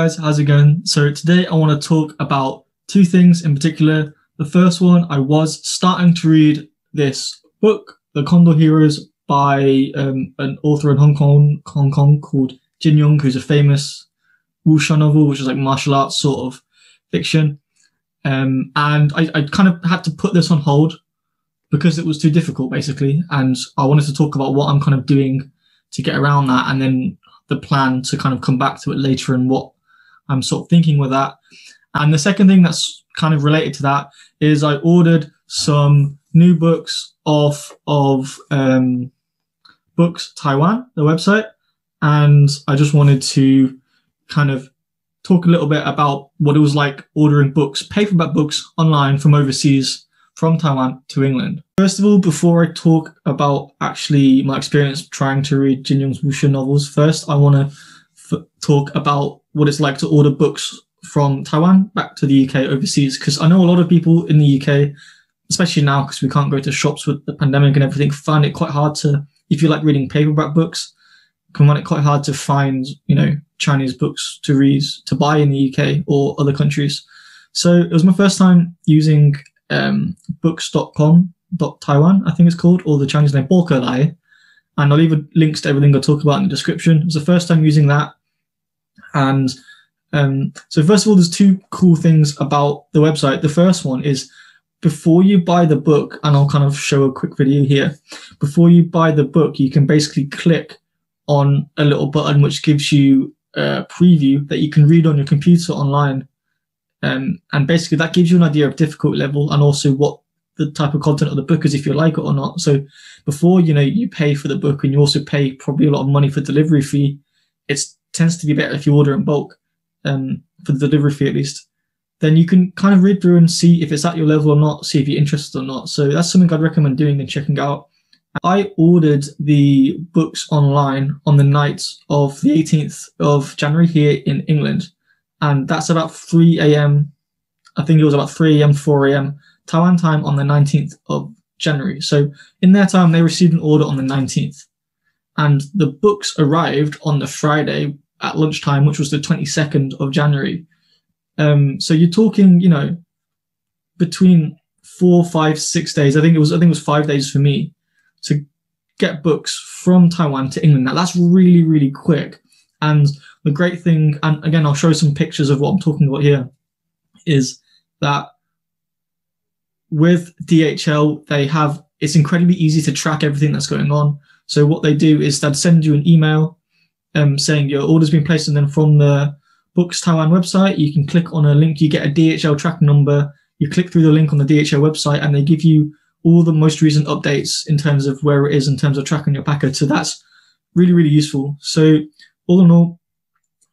guys, how's it going? So today I want to talk about two things in particular. The first one, I was starting to read this book, The Condor Heroes, by um, an author in Hong Kong, Hong Kong called Jin Yong, who's a famous wuxia novel, which is like martial arts sort of fiction. Um, and I, I kind of had to put this on hold because it was too difficult, basically. And I wanted to talk about what I'm kind of doing to get around that, and then the plan to kind of come back to it later and what I'm sort of thinking with that. And the second thing that's kind of related to that is I ordered some new books off of um, Books Taiwan, the website, and I just wanted to kind of talk a little bit about what it was like ordering books, paperback books online from overseas, from Taiwan to England. First of all, before I talk about actually my experience trying to read Jin Yong's wuxia novels, first I want to talk about what it's like to order books from Taiwan back to the UK overseas. Because I know a lot of people in the UK, especially now because we can't go to shops with the pandemic and everything, find it quite hard to, if you like reading paperback books, can find it quite hard to find, you know, Chinese books to read, to buy in the UK or other countries. So it was my first time using um, books.com.taiwan, I think it's called, or the Chinese name Bokelai. And I'll leave links to everything I talk about in the description. It was the first time using that. And um, so, first of all, there's two cool things about the website. The first one is before you buy the book, and I'll kind of show a quick video here. Before you buy the book, you can basically click on a little button which gives you a preview that you can read on your computer online. Um, and basically, that gives you an idea of difficulty level and also what the type of content of the book is, if you like it or not. So, before you know you pay for the book, and you also pay probably a lot of money for delivery fee, it tends to be better if you order in bulk, um, for the delivery fee at least. Then you can kind of read through and see if it's at your level or not, see if you're interested or not. So that's something I'd recommend doing and checking out. I ordered the books online on the night of the 18th of January here in England, and that's about 3 a.m. I think it was about 3 a.m., 4 a.m. Taiwan time on the 19th of January. So in their time, they received an order on the 19th, and the books arrived on the Friday at lunchtime, which was the 22nd of January. Um, so you're talking, you know, between four, five, six days. I think it was. I think it was five days for me to get books from Taiwan to England. Now that's really, really quick. And the great thing, and again, I'll show some pictures of what I'm talking about here, is that with DHL, they have it's incredibly easy to track everything that's going on. So what they do is they'd send you an email um, saying your order's been placed, and then from the Books Taiwan website, you can click on a link, you get a DHL tracking number, you click through the link on the DHL website, and they give you all the most recent updates in terms of where it is in terms of tracking your package. So that's really, really useful. So all in all,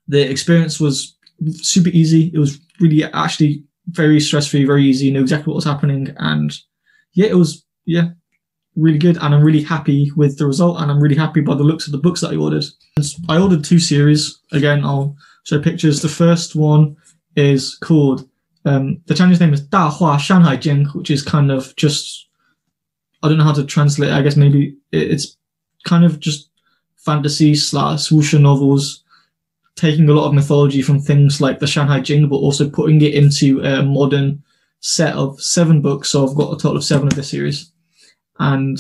the experience was super easy. It was really actually very stress free, very easy. You know exactly what was happening, and yeah, it was yeah really good. And I'm really happy with the result, and I'm really happy by the looks of the books that I ordered. I ordered two series. Again, I'll show pictures. The first one is called um, the Chinese name is Da Hua Shan Hai Jing, which is kind of just I don't know how to translate. I guess maybe it's kind of just fantasy slash wuxia novels, taking a lot of mythology from things like the Shan Hai Jing, but also putting it into a modern set of seven books. So I've got a total of seven of this series, and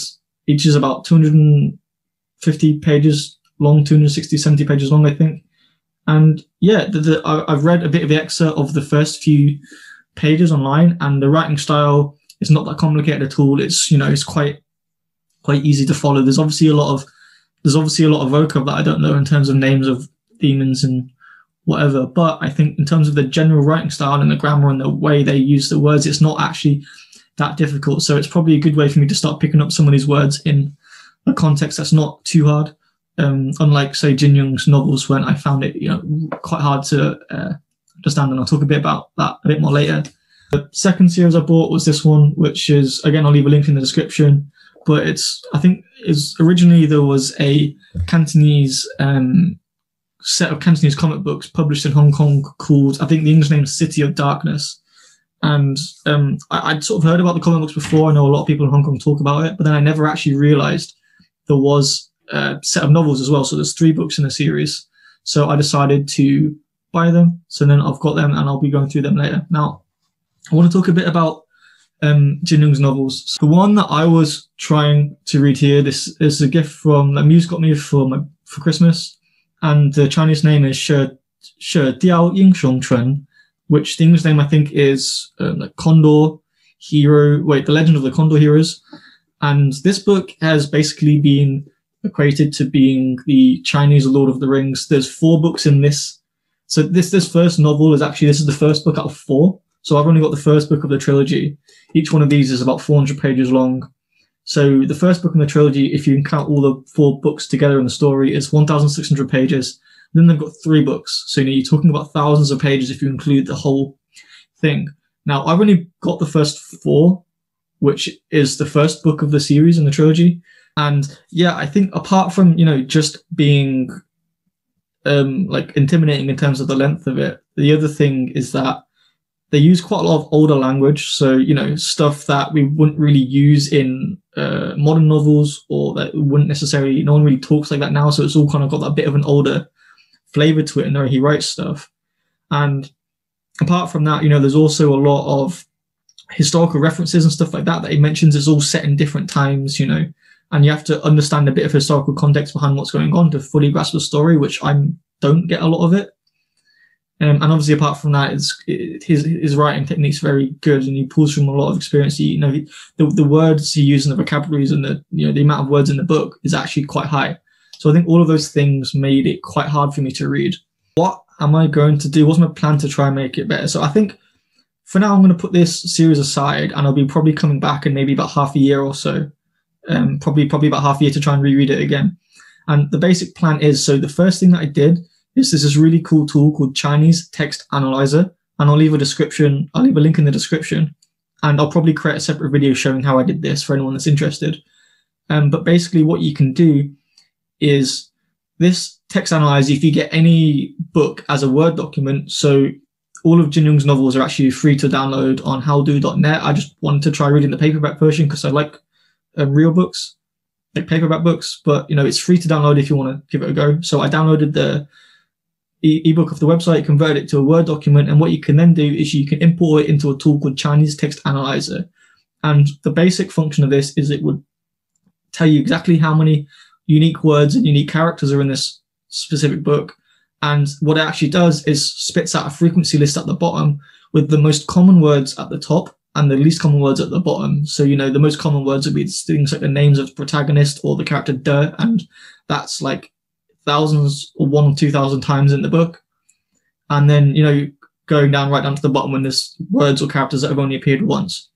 each is about 250 pages long, 260, 70 pages long, I think. And yeah, the, the, I, I've read a bit of the excerpt of the first few pages online, and the writing style it's not that complicated at all. It's you know it's quite quite easy to follow. There's obviously a lot of there's obviously a lot of vocab that I don't know in terms of names of demons and whatever. But I think in terms of the general writing style and the grammar and the way they use the words, it's not actually that difficult. So it's probably a good way for me to start picking up some of these words in a context that's not too hard. Um, unlike say Jin Yong's novels, when I found it you know quite hard to uh, understand, and I'll talk a bit about that a bit more later. The second series I bought was this one, which is again I'll leave a link in the description. But it's I think is originally there was a Cantonese um, set of Cantonese comic books published in Hong Kong called I think the English name is City of Darkness. And um, I, would sort of heard about the comic books before. I know a lot of people in Hong Kong talk about it, but then I never actually realised there was a set of novels as well. So there's three books in the series. So I decided to buy them. So then I've got them and I'll be going through them later. Now, I want to talk a bit about um, Jin Yong's novels. So the one that I was trying to read here, this is a gift from that Muse got me for my for Christmas, and the Chinese name is She She Diao Ying which the English name I think is um, like Condor Hero. Wait, the Legend of the Condor Heroes, and this book has basically been equated to being the Chinese Lord of the Rings. There's four books in this. So this this first novel is actually this is the first book out of four. So I've only got the first book of the trilogy. Each one of these is about 400 pages long. So the first book in the trilogy, if you count all the four books together in the story, is 1,600 pages. Then they've got three books. So you know, you're talking about thousands of pages if you include the whole thing. Now I've only got the first four, which is the first book of the series in the trilogy. And yeah, I think apart from, you know, just being um like intimidating in terms of the length of it, the other thing is that they use quite a lot of older language. So, you know, stuff that we wouldn't really use in uh, modern novels or that wouldn't necessarily, no one really talks like that now. So it's all kind of got that bit of an older flavor to it in the way he writes stuff. And apart from that, you know, there's also a lot of historical references and stuff like that that he mentions is all set in different times, you know, and you have to understand a bit of historical context behind what's going on to fully grasp the story, which I don't get a lot of it. Um, and obviously, apart from that, it's, it, his his writing technique's very good, and he pulls from a lot of experience. He, you know, he, the the words he uses and the vocabularies and the you know the amount of words in the book is actually quite high. So I think all of those things made it quite hard for me to read. What am I going to do? What's my plan to try and make it better? So I think for now I'm going to put this series aside, and I'll be probably coming back in maybe about half a year or so, um, probably probably about half a year to try and reread it again. And the basic plan is so the first thing that I did is there's this really cool tool called Chinese Text Analyzer, and I'll leave a description. I'll leave a link in the description, and I'll probably create a separate video showing how I did this for anyone that's interested. Um, but basically, what you can do is this text analyzer. If you get any book as a Word document, so all of Jin Yong's novels are actually free to download on haodoo.net. I just wanted to try reading the paperback version because I like um, real books, like paperback books. But you know, it's free to download if you want to give it a go. So I downloaded the e- ebook off the website, converted it to a Word document, and what you can then do is you can import it into a tool called Chinese Text Analyzer. And the basic function of this is it would tell you exactly how many unique words and unique characters are in this specific book. And what it actually does is spits out a frequency list at the bottom with the most common words at the top and the least common words at the bottom. So, you know, the most common words would be things like the names of the protagonist or the character de, and that's like thousands or one or two thousand times in the book. And then, you know, going down right down to the bottom when there's words or characters that have only appeared once.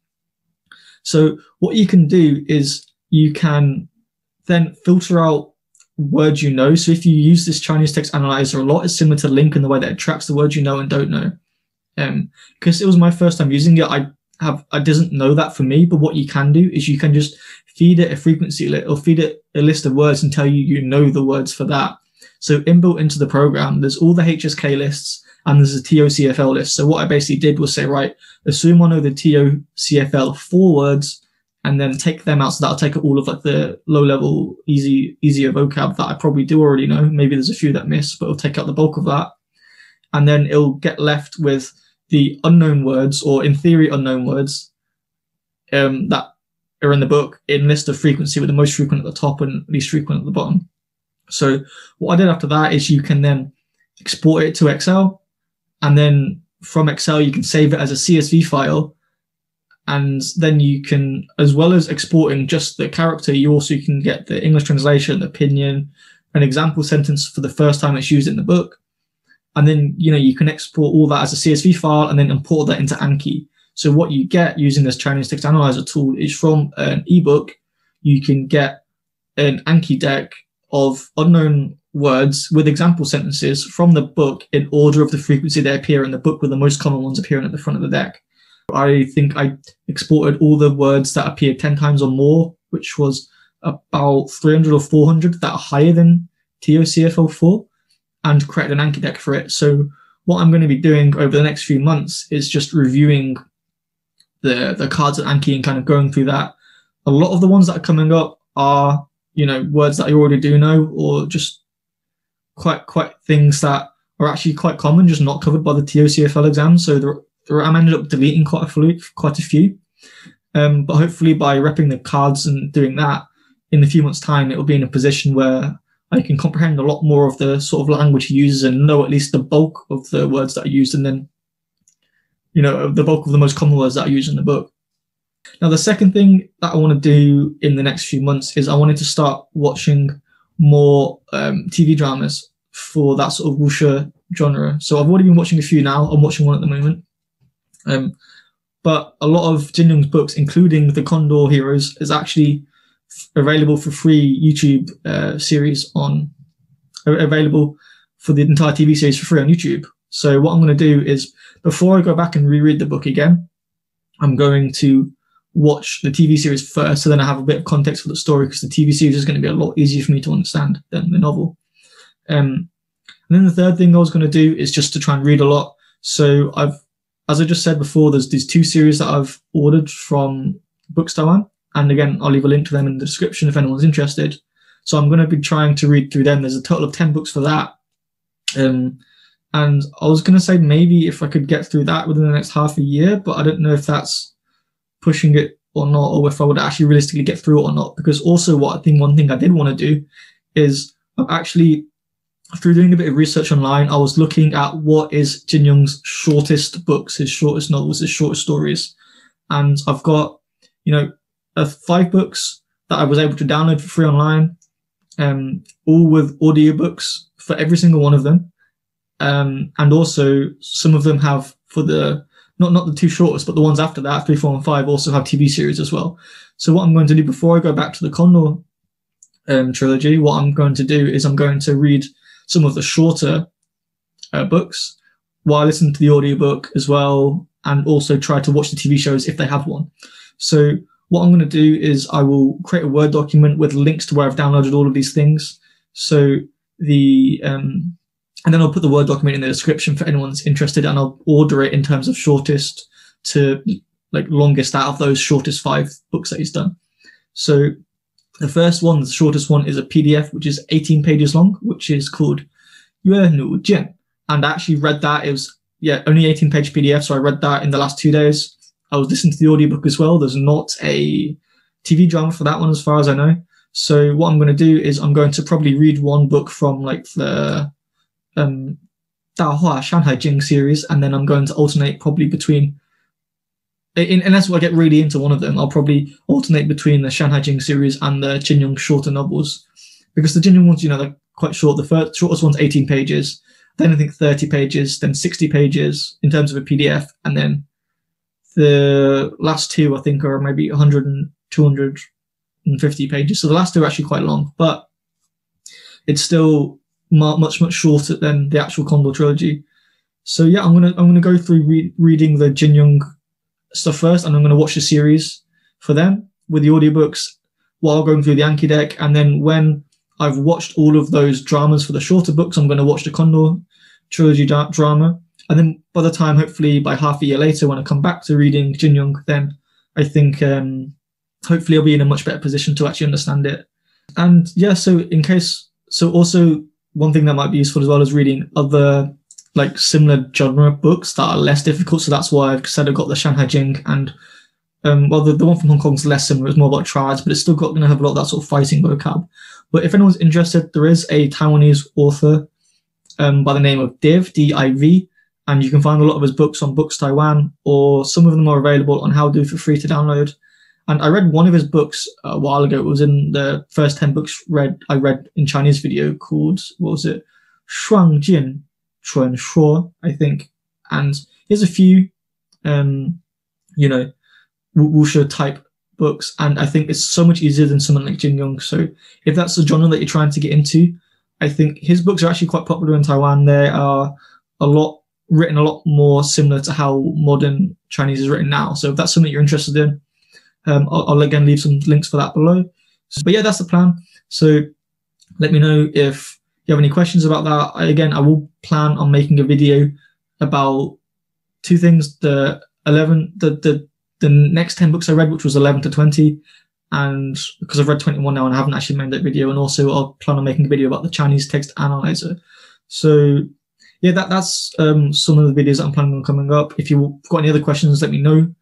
So what you can do is you can then filter out words you know. So if you use this Chinese text analyzer a lot, it's similar to LingQ in the way that it tracks the words you know and don't know. Um, because it was my first time using it, I have I doesn't know that for me. But what you can do is you can just feed it a frequency li- or feed it a list of words and tell you you know the words for that. So inbuilt into the program, there's all the HSK lists and there's a TOCFL list. So what I basically did was say, right, assume I know the TOCFL four words and then take them out. So that'll take all of like the low level, easy, easier vocab that I probably do already know. Maybe there's a few that miss, but it'll take out the bulk of that. And then it'll get left with the unknown words or in theory unknown words um, that are in the book in list of frequency with the most frequent at the top and least frequent at the bottom. So what I did after that is you can then export it to Excel and then from Excel you can save it as a CSV file and then you can as well as exporting just the character you also can get the English translation, the pinyin, an example sentence for the first time it's used in the book. And then you know you can export all that as a CSV file and then import that into Anki. So what you get using this Chinese text analyzer tool is from an ebook, you can get an Anki deck of unknown words with example sentences from the book in order of the frequency they appear in the book, with the most common ones appearing at the front of the deck. I think I exported all the words that appeared 10 times or more, which was about 300 or 400 that are higher than TOCFL4 and created an Anki deck for it. So what I'm going to be doing over the next few months is just reviewing the, the cards at Anki and kind of going through that. A lot of the ones that are coming up are you know words that I already do know, or just quite quite things that are actually quite common, just not covered by the TOCFL exam. So there, I'm ended up deleting quite a few, quite a few. Um, but hopefully by repping the cards and doing that in a few months' time, it will be in a position where I can comprehend a lot more of the sort of language he uses and know at least the bulk of the words that are used, and then you know the bulk of the most common words that are used in the book. Now, the second thing that I want to do in the next few months is I wanted to start watching more um, TV dramas for that sort of wuxia genre. So I've already been watching a few now. I'm watching one at the moment. Um, but a lot of Jin Yong's books, including the Condor Heroes, is actually available for free YouTube uh, series on available for the entire TV series for free on YouTube. So what I'm going to do is before I go back and reread the book again, I'm going to watch the TV series first, so then I have a bit of context for the story because the TV series is going to be a lot easier for me to understand than the novel. Um, and then the third thing I was going to do is just to try and read a lot. So I've, as I just said before, there's these two series that I've ordered from Books Taiwan, and again I'll leave a link to them in the description if anyone's interested. So I'm going to be trying to read through them. There's a total of ten books for that. Um, and I was going to say maybe if I could get through that within the next half a year, but I don't know if that's pushing it or not, or if I would actually realistically get through it or not. Because also, what I think one thing I did want to do is I'm actually through doing a bit of research online, I was looking at what is Jin Yong's shortest books, his shortest novels, his shortest stories, and I've got you know uh, five books that I was able to download for free online, um, all with audiobooks for every single one of them, um, and also some of them have for the not not the two shortest, but the ones after that, three, four, and five, also have TV series as well. So what I'm going to do before I go back to the Condor um, trilogy, what I'm going to do is I'm going to read some of the shorter uh, books while I listen to the audiobook as well, and also try to watch the TV shows if they have one. So what I'm going to do is I will create a Word document with links to where I've downloaded all of these things. So the um, and then I'll put the Word document in the description for anyone's interested, and I'll order it in terms of shortest to like longest out of those shortest five books that he's done. So the first one, the shortest one, is a PDF which is 18 pages long, which is called Yue Nu Jian. And I actually read that. It was yeah only 18 page PDF, so I read that in the last two days. I was listening to the audiobook as well. There's not a TV drama for that one, as far as I know. So what I'm going to do is I'm going to probably read one book from like the um, Hua Shan Hai Jing series, and then I'm going to alternate probably between. In, unless I get really into one of them, I'll probably alternate between the Shan Hai Jing series and the Jin Yong shorter novels, because the Jin Yong ones, you know, they're quite short. The first shortest one's 18 pages, then I think 30 pages, then 60 pages in terms of a PDF, and then the last two I think are maybe 100 and 250 pages. So the last two are actually quite long, but it's still much much shorter than the actual Condor trilogy. So yeah, I'm gonna I'm gonna go through re- reading the Jin Yong stuff first, and I'm gonna watch the series for them with the audiobooks while going through the Anki deck, and then when I've watched all of those dramas for the shorter books, I'm gonna watch the Condor trilogy da- drama, and then by the time, hopefully by half a year later, when I come back to reading Jin Yong, then I think um, hopefully I'll be in a much better position to actually understand it. And yeah, so in case, so also one thing that might be useful as well is reading other like similar genre books that are less difficult. So that's why I've said I've got the Shan Hai Jing and um, well, the, the one from Hong Kong is less similar. It's more about triads, but it's still got going to have a lot of that sort of fighting vocab. But if anyone's interested, there is a Taiwanese author um, by the name of Div, D-I-V, and you can find a lot of his books on Books Taiwan, or some of them are available on Haodoo for free to download. And I read one of his books a while ago. It was in the first 10 books read I read in Chinese video called, what was it? Shuang Chuan Shuo, I think. And here's a few, um, you know, wuxia type books. And I think it's so much easier than someone like Jin Yong. So if that's the genre that you're trying to get into, I think his books are actually quite popular in Taiwan. They are a lot written a lot more similar to how modern Chinese is written now. So if that's something you're interested in, um, I'll, I'll, again leave some links for that below. So, but yeah, that's the plan. So let me know if you have any questions about that. I, again, I will plan on making a video about two things: the eleven, the the the next ten books I read, which was eleven to twenty, and because I've read twenty one now and I haven't actually made that video, and also I'll plan on making a video about the Chinese text analyzer. So yeah, that that's um, some of the videos that I'm planning on coming up. If you've got any other questions, let me know.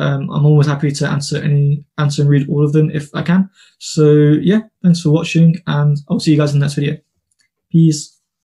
Um, I'm always happy to answer any answer and read all of them if I can. So yeah, thanks for watching, and I'll see you guys in the next video. Isso.